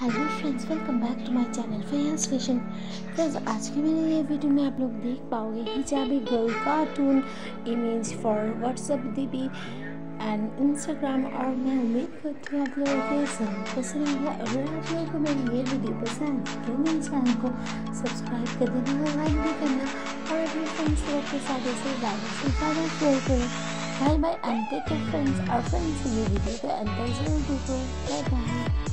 Hello friends, welcome back to my channel fans station friends, आज की मेरे ये वीडियो में आप लोग देख पाओगे हिजाबी girl cartoon image for WhatsApp दीदी एंड इंस्टाग्राम और मैं उम्मीद करती हूँ आप लोगों को सब पसंद आएगा अगर आप लोगों को मेरी ये वीडियो पसंद है तो मेरे चैनल को सब्सक्राइब कर देना और लाइक भी करना। और अपने फ्रेंड्स लोग के साथ ऐसे ज़्यादा से ज़्यादा शेयर करें। Bye bye and take care friends और फ्रेंड्स ये वीडियो को अंदर ज़रूर देखो। Bye bye